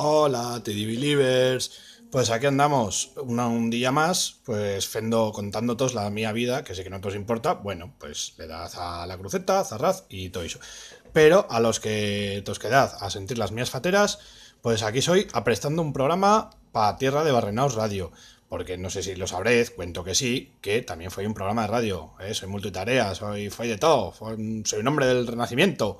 Hola, Teddy Believers. Pues aquí andamos un día más, pues fendo contando todos la mía vida, que sé que no os importa. Bueno, pues le das a la cruceta, zarraz y todo eso. Pero a los que os quedad a sentir las mías fateras, pues aquí soy aprestando un programa para Tierra de Barrenaos Radio. Porque no sé si lo sabréis, cuento que sí, que también fue un programa de radio. ¿eh? Soy multitarea, soy, de todo, soy un hombre del renacimiento.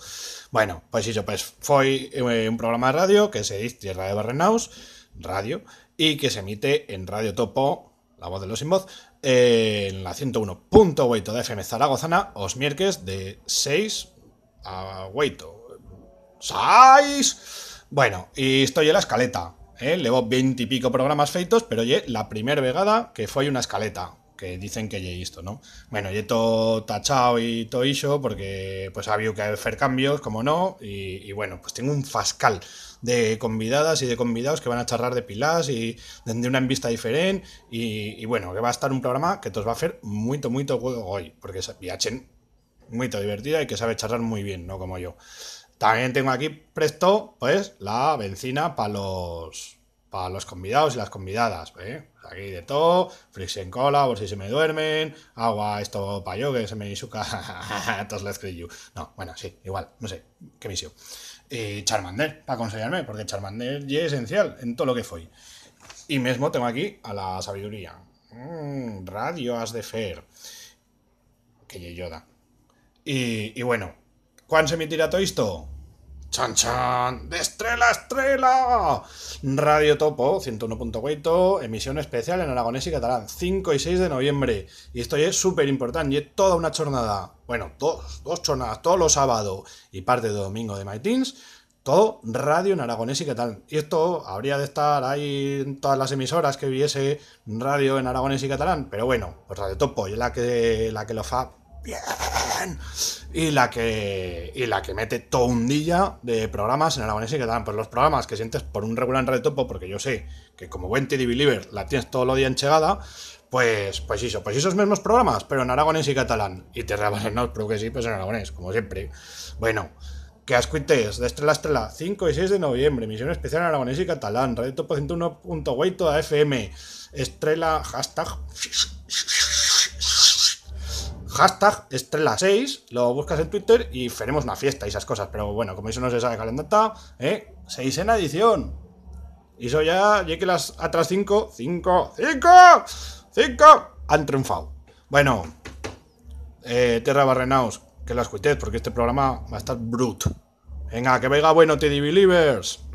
Bueno, pues eso, pues fue eh, un programa de radio que se dice Tierra de Barrenaus, radio, y que se emite en Radio Topo, la voz de los sin voz, eh, en la 101.8 de FM Zaragozana, os miércoles de 6 a 8. ¿Sabes? Bueno, y estoy en la escaleta. ¿Eh? Llevo 20 y pico programas feitos, pero ye la primera vegada que fue una escaleta. Que dicen que ye esto, ¿no? Bueno, ye todo tachado y todo iso, porque pues ha habido que hacer cambios, como no, y, bueno, pues tengo un fascal de convidadas y de convidados que van a charlar de pilas y de una vista diferente, y, bueno, que va a estar un programa que os va a hacer muy, muy hoy, porque es viachen muy divertida y que sabe charlar muy bien, no como yo. También tengo aquí presto, pues, la benzina para los para los convidados y las convidadas, ¿eh? Aquí de todo, friction cola, por si se me duermen, agua, esto para yo, que se me isuca, todos les creí yo. No, bueno, sí, igual, no sé, qué misión. Y Charmander, para aconsejarme, porque Charmander es esencial en todo lo que fue. Y mismo tengo aquí a la sabiduría. Mm, radio has de fer. Que Yoda. Y bueno, ¿cuándo se emitirá todo esto? ¡Chan, chan! ¡De estrella a estrella! Radio Topo 101.8, emisión especial en aragonés y catalán, 5 y 6 de noviembre. Y esto es súper importante, y es toda una jornada, bueno, dos, dos jornadas, todos los sábados y parte de domingo de My Teens, todo radio en aragonés y catalán. Y esto habría de estar ahí en todas las emisoras que hubiese radio en aragonés y catalán, pero bueno, pues Radio Topo es la que, la que lo fa y la que y la que mete todo un día de programas en aragonés y catalán pues los programas que sientes por un regular en Radio Topo porque yo sé que como buen TD Believer la tienes todo el día enchegada pues pues eso pues esos mismos programas pero en aragonés y catalán. Y te no pero que sí pues en aragonés como siempre. Bueno que ascuites de Estrella a Estrella 5 y 6 de noviembre emisión especial en aragonés y catalán Radio Topo 101.8 a FM Estrella hashtag hashtag estrella 6, lo buscas en Twitter y faremos una fiesta y esas cosas. Pero bueno, como eso no se sabe calendata, ¿eh? 6 en edición. Y eso ya, ya que las otras 5, 5, 5, 5 han triunfado. Bueno, eh, Terra Barrenaos, que las cuites porque este programa va a estar brut. Venga, que venga bueno, Teddy Believers.